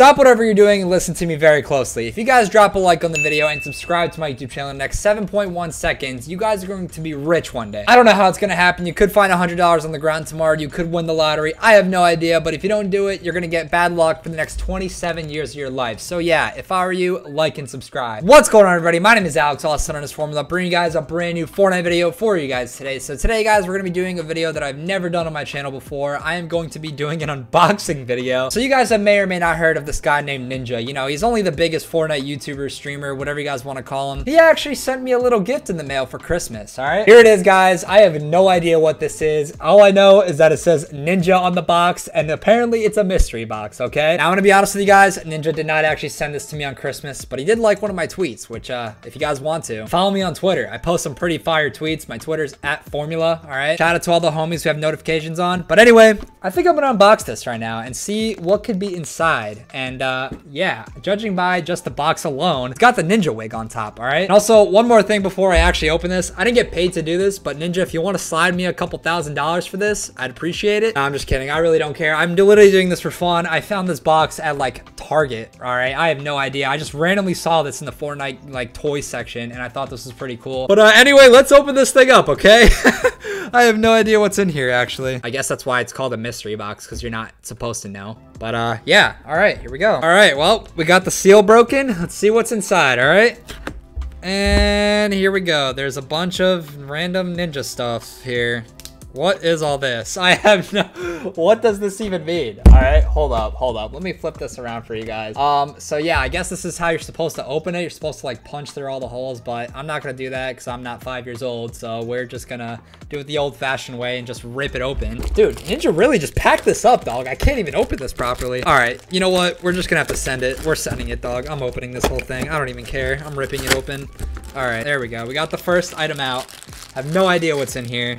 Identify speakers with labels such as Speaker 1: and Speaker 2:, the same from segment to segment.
Speaker 1: Stop whatever you're doing and listen to me very closely. If you guys drop a like on the video and subscribe to my YouTube channel in the next 7.1 seconds, you guys are going to be rich one day. I don't know how it's going to happen. You could find $100 on the ground tomorrow. You could win the lottery. I have no idea, but if you don't do it, you're going to get bad luck for the next 27 years of your life. So yeah, if I were you, like and subscribe. What's going on, everybody? My name is Alex, also known as Formula, bringing you guys a brand new Fortnite video for you guys today. So today, guys, we're going to be doing a video that I've never done on my channel before. I am going to be doing an unboxing video. So you guys have may or may not heard of this guy named Ninja. You know, he's only the biggest Fortnite YouTuber, streamer, whatever you guys want to call him. He actually sent me a little gift in the mail for Christmas, all right? Here it is, guys. I have no idea what this is. All I know is that it says Ninja on the box, and apparently it's a mystery box, okay? Now, I'm gonna be honest with you guys, Ninja did not actually send this to me on Christmas, but he did like one of my tweets, which, uh, if you guys want to, follow me on Twitter. I post some pretty fire tweets. My Twitter's at Formula, all right? Shout out to all the homies who have notifications on. But anyway, I think I'm gonna unbox this right now and see what could be inside. And, uh, yeah, judging by just the box alone, it's got the Ninja wig on top, all right? And also, one more thing before I actually open this. I didn't get paid to do this, but Ninja, if you want to slide me a couple thousand dollars for this, I'd appreciate it. No, I'm just kidding. I really don't care. I'm literally doing this for fun. I found this box at like Target, all right? I have no idea. I just randomly saw this in the Fortnite like toy section and I thought this was pretty cool. But uh, anyway, let's open this thing up, okay? I have no idea what's in here actually. I guess that's why it's called a mystery box because you're not supposed to know. But uh, yeah, all right, here we go. All right, well, we got the seal broken. Let's see what's inside, all right? And here we go. There's a bunch of random ninja stuff here. What is all this? I have no, what does this even mean? All right, hold up, hold up. Let me flip this around for you guys. Um, so yeah, I guess this is how you're supposed to open it. You're supposed to like punch through all the holes, but I'm not gonna do that because I'm not five years old. So we're just gonna do it the old fashioned way and just rip it open. Dude, Ninja really just packed this up, dog. I can't even open this properly. All right, you know what? We're just gonna have to send it. We're sending it, dog. I'm opening this whole thing. I don't even care. I'm ripping it open. All right, there we go. We got the first item out. I have no idea what's in here.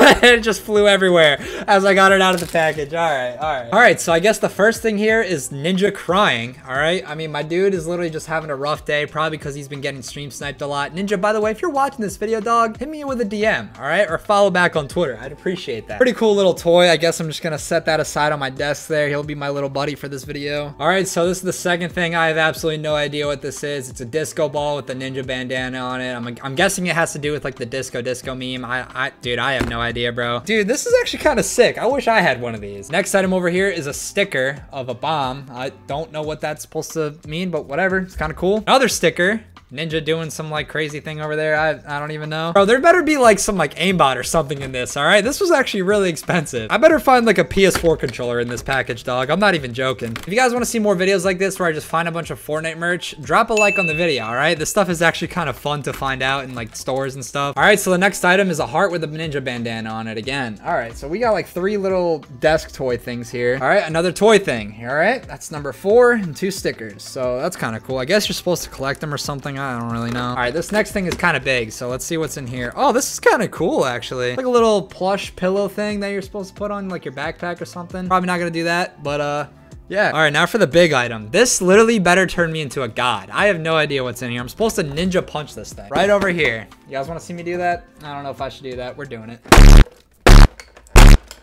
Speaker 1: it just flew everywhere as I got it out of the package. All right, all right. All right, so I guess the first thing here is Ninja crying, all right? I mean, my dude is literally just having a rough day, probably because he's been getting stream sniped a lot. Ninja, by the way, if you're watching this video, dog, hit me with a DM, all right? Or follow back on Twitter. I'd appreciate that. Pretty cool little toy. I guess I'm just gonna set that aside on my desk there. He'll be my little buddy for this video. All right, so this is the second thing. I have absolutely no idea what this is. It's a disco ball with a Ninja bandana on it. I'm, I'm guessing it has to do with like the disco disco meme. I, I, dude, I have no idea, bro. Dude, this is actually kind of sick. I wish I had one of these. Next item over here is a sticker of a bomb. I don't know what that's supposed to mean, but whatever. It's kind of cool. Another sticker. Ninja doing some like crazy thing over there. I, I don't even know. Bro, there better be like some like aimbot or something in this, all right? This was actually really expensive. I better find like a PS4 controller in this package, dog. I'm not even joking. If you guys want to see more videos like this where I just find a bunch of Fortnite merch, drop a like on the video, all right? This stuff is actually kind of fun to find out in like stores and stuff. All right, so the next item is a heart with a ninja bandana on it again. All right, so we got like three little desk toy things here. All right, another toy thing. All right, that's number four and two stickers. So that's kind of cool. I guess you're supposed to collect them or something. I don't really know. All right, this next thing is kind of big, so let's see what's in here. Oh, this is kind of cool, actually. Like a little plush pillow thing that you're supposed to put on like your backpack or something. Probably not gonna do that, but uh, yeah. All right, now for the big item. This literally better turn me into a god. I have no idea what's in here. I'm supposed to ninja punch this thing. Right over here. You guys want to see me do that? I don't know if I should do that. We're doing it.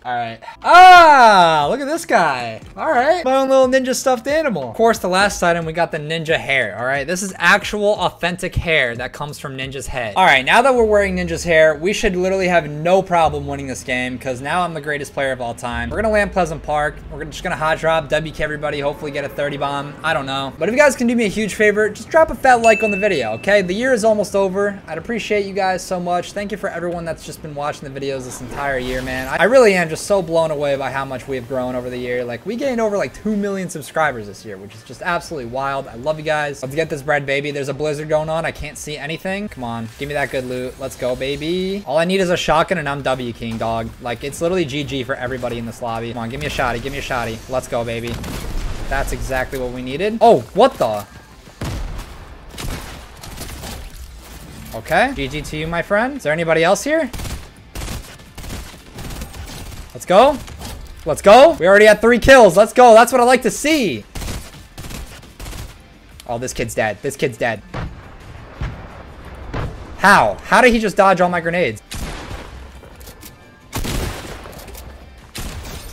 Speaker 1: All right. Ah, look at this guy. All right. My own little ninja stuffed animal. Of course, the last item, we got the ninja hair. All right. This is actual authentic hair that comes from Ninja's head. All right. Now that we're wearing Ninja's hair, we should literally have no problem winning this game because now I'm the greatest player of all time. We're going to land Pleasant Park. We're just going to hot drop, WK everybody, hopefully get a 30 bomb. I don't know. But if you guys can do me a huge favor, just drop a fat like on the video, okay? The year is almost over. I'd appreciate you guys so much. Thank you for everyone that's just been watching the videos this entire year, man. I really am just so blown away by how much we have grown over the year. Like, we gained over like 2 million subscribers this year, which is just absolutely wild. I love you guys. Let's get this bread, baby. There's a blizzard going on. I can't see anything. Come on. Give me that good loot. Let's go, baby. All I need is a shotgun and I'm W King, dog. Like, it's literally GG for everybody in this lobby. Come on, give me a shotty. Give me a shotty. Let's go, baby. That's exactly what we needed. Oh, what the? Okay. GG to you, my friend. Is there anybody else here? Let's go. Let's go. We already had three kills. Let's go. That's what I like to see. Oh, this kid's dead. This kid's dead. How? How did he just dodge all my grenades?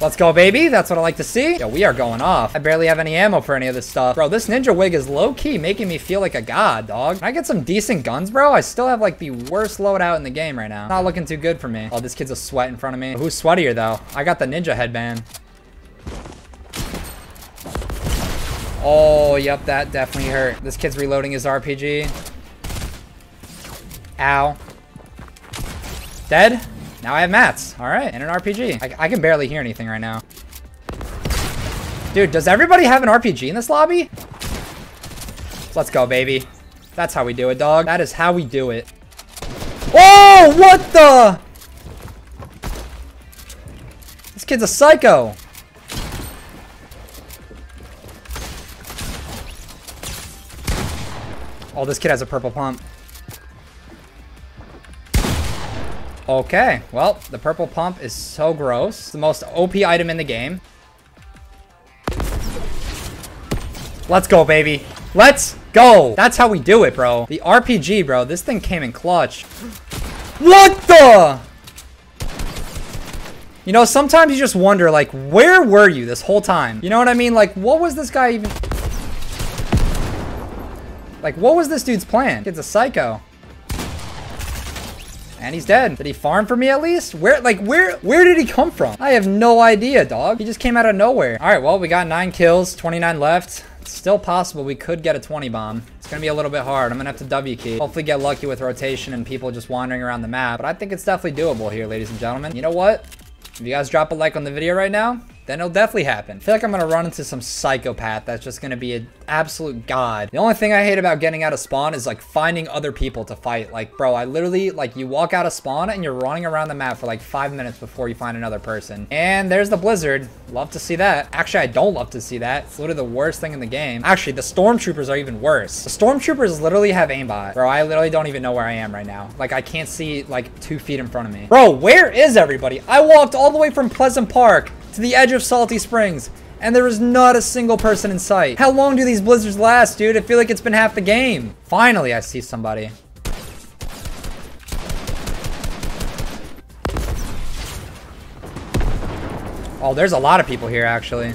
Speaker 1: Let's go, baby. That's what I like to see. Yo, we are going off. I barely have any ammo for any of this stuff. Bro, this ninja wig is low-key making me feel like a god, dog. Can I get some decent guns, bro? I still have, like, the worst loadout in the game right now. Not looking too good for me. Oh, this kid's a sweat in front of me. Who's sweatier, though? I got the ninja headband. Oh, yep, that definitely hurt. This kid's reloading his RPG. Ow. Dead? Now I have mats. All right, and an RPG. I, I can barely hear anything right now. Dude, does everybody have an RPG in this lobby? Let's go, baby. That's how we do it, dog. That is how we do it. Oh, what the? This kid's a psycho. Oh, this kid has a purple pump. Okay, well, the purple pump is so gross. It's the most OP item in the game. Let's go, baby. Let's go. That's how we do it, bro. The RPG, bro. This thing came in clutch. What the? You know, sometimes you just wonder, like, where were you this whole time? You know what I mean? Like, what was this guy even... Like, what was this dude's plan? Kid's a psycho. And he's dead. Did he farm for me at least? Where, like, where, where did he come from? I have no idea, dog. He just came out of nowhere. All right, well, we got nine kills, 29 left. It's still possible we could get a 20 bomb. It's gonna be a little bit hard. I'm gonna have to W key. Hopefully get lucky with rotation and people just wandering around the map. But I think it's definitely doable here, ladies and gentlemen. You know what? If you guys drop a like on the video right now, then it'll definitely happen. I feel like I'm gonna run into some psychopath that's just gonna be an absolute god. The only thing I hate about getting out of spawn is like finding other people to fight. Like, bro, I literally, like you walk out of spawn and you're running around the map for like five minutes before you find another person. And there's the blizzard. Love to see that. Actually, I don't love to see that. It's literally the worst thing in the game. Actually, the stormtroopers are even worse. The stormtroopers literally have aimbot. Bro, I literally don't even know where I am right now. Like, I can't see like two feet in front of me. Bro, where is everybody? I walked all the way from Pleasant Park to the edge of Salty Springs, and there is not a single person in sight. How long do these blizzards last, dude? I feel like it's been half the game. Finally, I see somebody. Oh, there's a lot of people here, actually.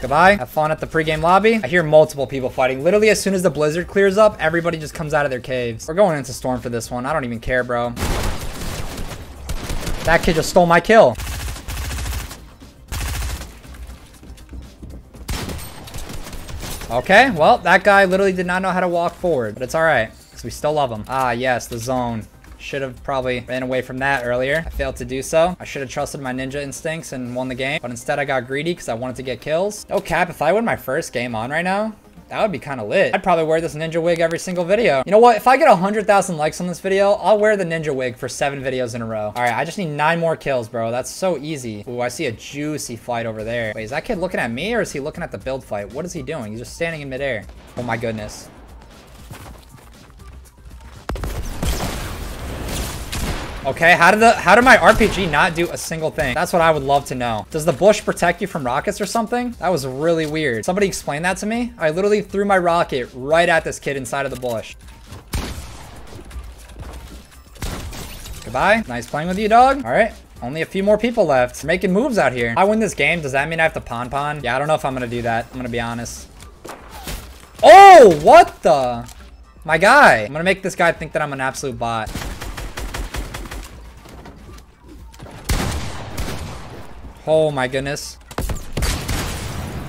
Speaker 1: Goodbye. Have fun at the pregame lobby. I hear multiple people fighting. Literally, as soon as the blizzard clears up, everybody just comes out of their caves. We're going into Storm for this one. I don't even care, bro. That kid just stole my kill. Okay, well, that guy literally did not know how to walk forward, but it's all right, because we still love him. Ah, yes, the zone. Should have probably ran away from that earlier. I failed to do so. I should have trusted my ninja instincts and won the game, but instead I got greedy because I wanted to get kills. No cap, if I win my first game on right now, that would be kind of lit. I'd probably wear this ninja wig every single video. You know what? If I get 100,000 likes on this video, I'll wear the ninja wig for seven videos in a row. All right, I just need nine more kills, bro. That's so easy. Ooh, I see a juicy fight over there. Wait, is that kid looking at me or is he looking at the build fight? What is he doing? He's just standing in midair. Oh my goodness. Okay, how did the how did my RPG not do a single thing? That's what I would love to know. Does the bush protect you from rockets or something? That was really weird. Somebody explain that to me? I literally threw my rocket right at this kid inside of the bush. Goodbye. Nice playing with you, dog. All right. Only a few more people left. We're making moves out here. I win this game, does that mean I have to pon pon? Yeah, I don't know if I'm gonna do that. I'm gonna be honest. Oh, what the? My guy. I'm gonna make this guy think that I'm an absolute bot. Oh my goodness.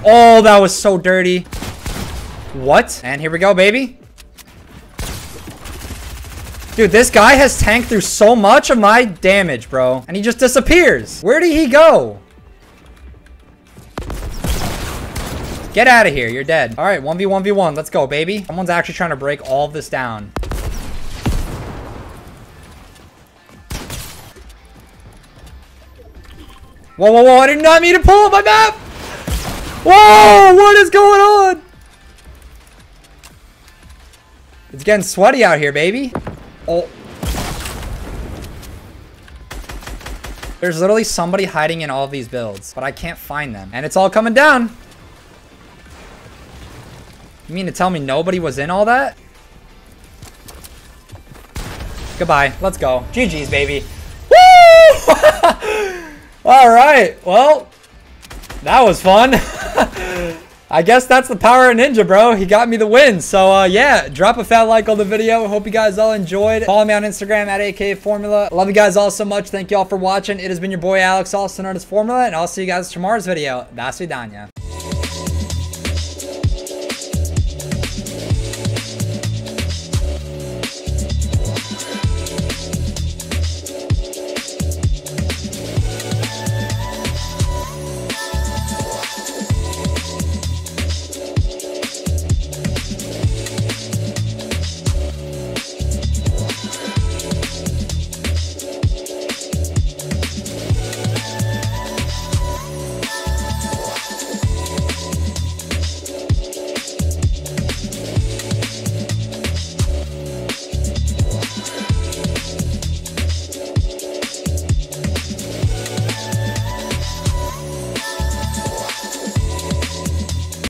Speaker 1: Oh, that was so dirty. What? And here we go, baby. Dude, this guy has tanked through so much of my damage, bro. And he just disappears. Where did he go? Get out of here. You're dead. All right, 1v1v1. Let's go, baby. Someone's actually trying to break all this down. Whoa, whoa, whoa, I did not mean to pull up my map! Whoa, what is going on? It's getting sweaty out here, baby. Oh. There's literally somebody hiding in all of these builds, but I can't find them. And it's all coming down. You mean to tell me nobody was in all that? Goodbye. Let's go. GG's, baby. All right. Well, that was fun. I guess that's the power of Ninja, bro. He got me the win. So, uh, yeah, drop a fat like on the video. Hope you guys all enjoyed. Follow me on Instagram at akaFormula. Love you guys all so much. Thank you all for watching. It has been your boy Alex, also known as Formula, and I'll see you guys tomorrow's video. Das vidanya.